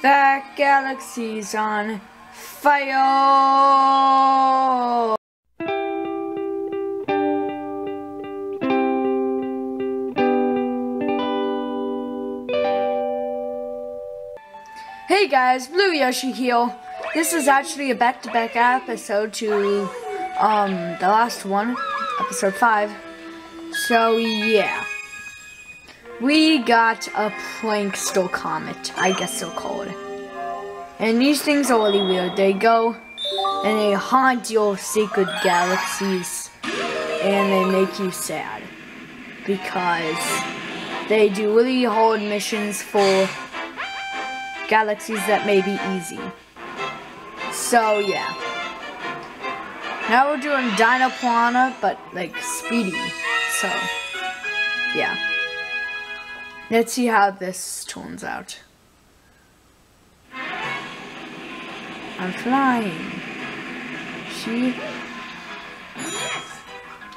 That galaxy's on fire! Hey guys, Blue Yoshi here. This is actually a back-to-back episode to um the last one, episode 5. So yeah. We got a prankster comet, I guess so called. And these things are really weird. They go and they haunt your secret galaxies and they make you sad. Because they do really hard missions for galaxies that may be easy. So yeah. Now we're doing Dino Piranha, but like speedy. So yeah. Let's see how this turns out. I'm flying. See?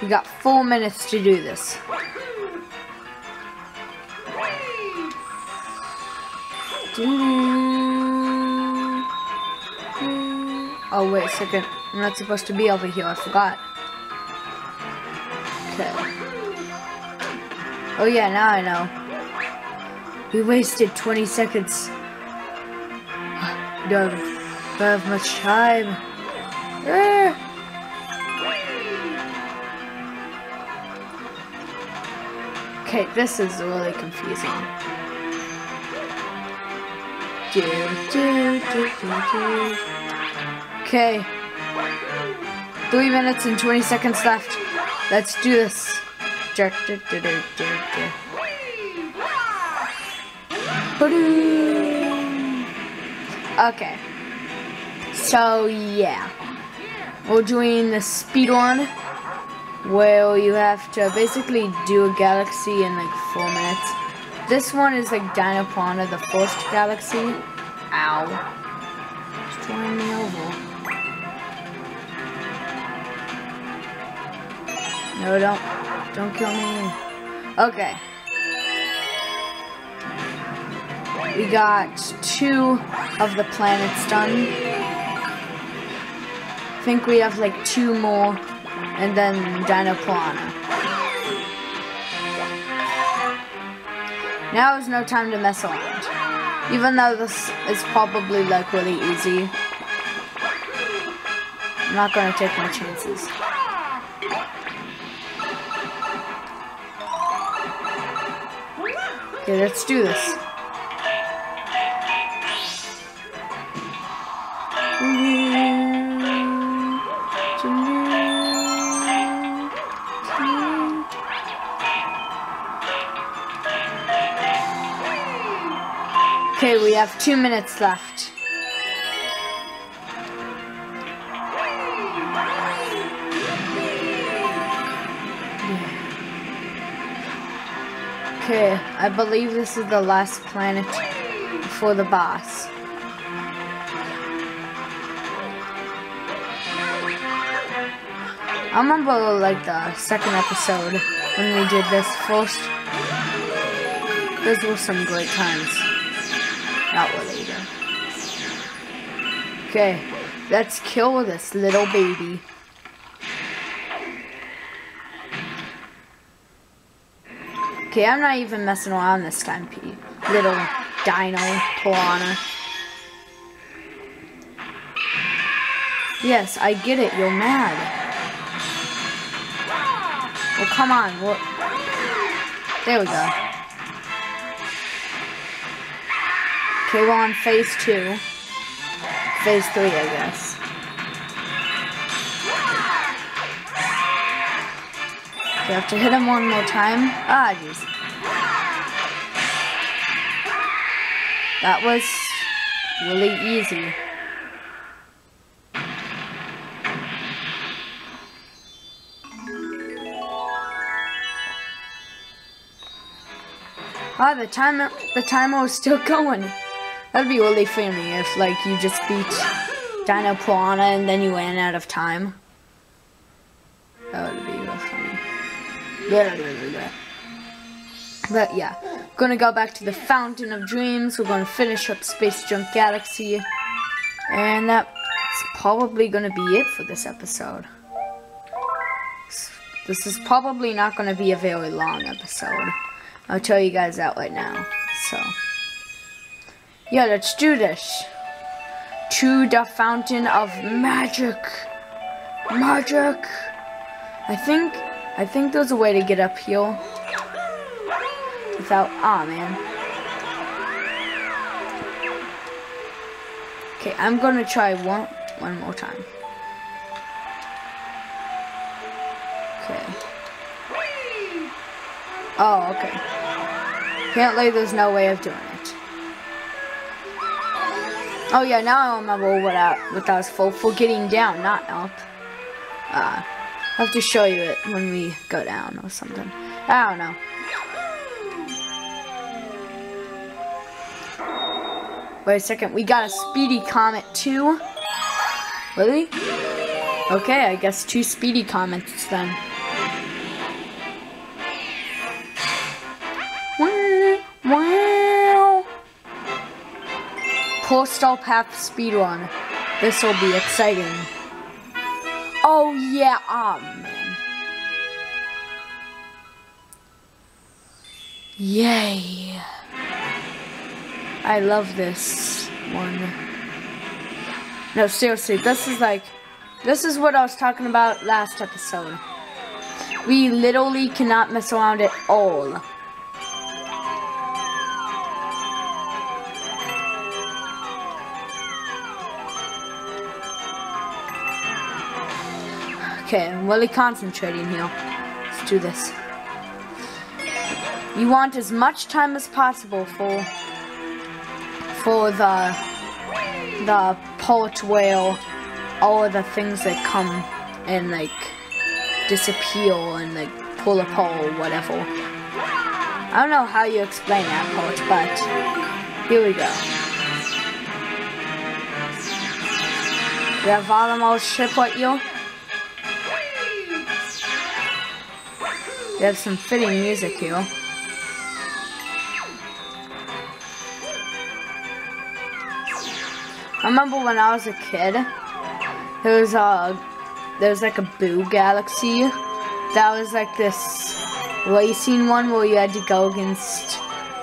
We got four minutes to do this. Oh, wait a second. I'm not supposed to be over here. I forgot. Okay. Oh, yeah, now I know. We wasted 20 seconds. We don't have much time. Ah. Okay, this is really confusing. Okay. Three minutes and 20 seconds left. Let's do this. Okay. So, yeah. We're doing the speed one, where you have to basically do a galaxy in like four minutes. This one is like Dino Piranha, the first galaxy. Ow. It's throwing me over. No, don't. Don't kill me. Okay. We got two of the planets done. I think we have like two more, and then Dino Piranha. Now is no time to mess around. Even though this is probably like really easy. I'm not gonna take my chances. Okay, let's do this. Okay, we have two minutes left. Okay, I believe this is the last planet for the boss. I remember like the second episode when we did this first. Those were some great times. Not really though. Okay, let's kill this little baby. Okay, I'm not even messing around this time, P. Little dino piranha. Yes, I get it. You're mad. Well, come on. What? There we go. Okay, we're on phase two. Phase three, I guess. You have to hit him one more time. Ah, jeez. That was really easy. Ah, the timer, the timer was still going. That'd be really funny if, like, you just beat Dino Piranha and then you ran out of time. That would be real funny. Blah, blah, blah, But yeah, gonna go back to the Fountain of Dreams. We're gonna finish up Space Junk Galaxy. And that's probably gonna be it for this episode. This is probably not gonna be a very long episode. I'll tell you guys that right now. So, yeah, let's do this. To the Fountain of Magic. Magic. I think, I think there's a way to get up here without, ah, man. Okay, I'm gonna try one, one more time. Okay. Oh, okay. Apparently there's no way of doing it. Oh yeah, now I remember what I, what I was for, for getting down, not up. Uh, I'll have to show you it when we go down or something. I don't know. Wait a second, we got a Speedy Comet too? Really? Okay, I guess two Speedy Comets then. Pull Star Path Speedrun. This will be exciting. Oh yeah, oh man. Yay. I love this one. No, seriously, this is like, this is what I was talking about last episode. We literally cannot mess around at all. Okay, I'm really concentrating here. Let's do this. You want as much time as possible for for the the port whale, all of the things that come and like disappear and like pull a pole, whatever. I don't know how you explain that poet, but here we go. We have Volumos ship what you? We have some fitting music here. I remember when I was a kid, there was a there was like a Boo Galaxy. That was like this racing one where you had to go against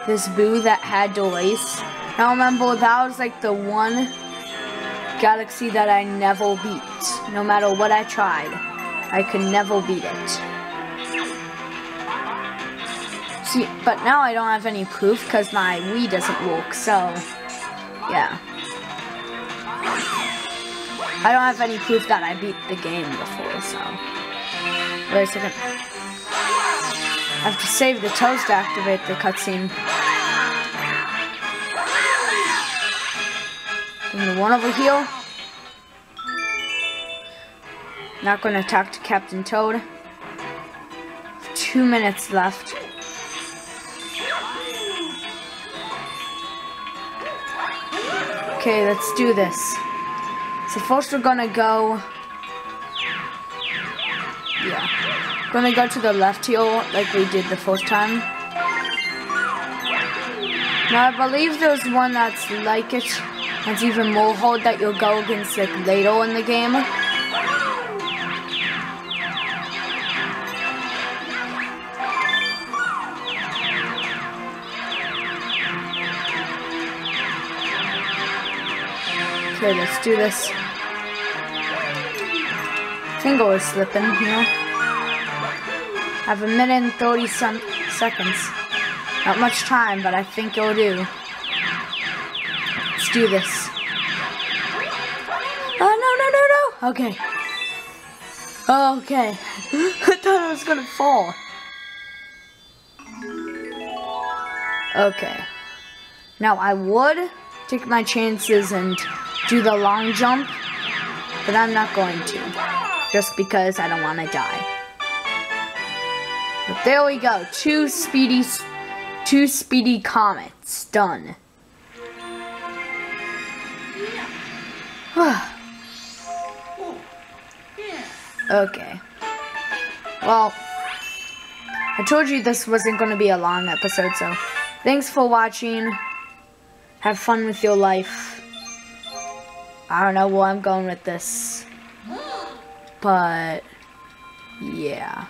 this Boo that had to race. I remember that was like the one galaxy that I never beat. No matter what I tried, I could never beat it. See, but now I don't have any proof because my Wii doesn't work, so yeah. I don't have any proof that I beat the game before, so. Wait a second. I have to save the toes to activate the cutscene. One over here. Not gonna talk to Captain Toad. Two minutes left. Okay, let's do this. So first we're gonna go... Yeah. Gonna go to the left heel like we did the first time. Now I believe there's one that's like it. That's even more hard that you'll go against like later in the game. Okay, let's do this. Finger is slipping here. I have a minute and 30 some seconds. Not much time, but I think it'll do. Let's do this. Oh, no, no, no, no! Okay. Okay. I thought I was gonna fall. Okay. Now, I would take my chances and do the long jump, but I'm not going to just because I don't want to die. But there we go, two speedy, two speedy comets done. okay. Well, I told you this wasn't going to be a long episode, so thanks for watching. Have fun with your life. I don't know where I'm going with this. But, yeah.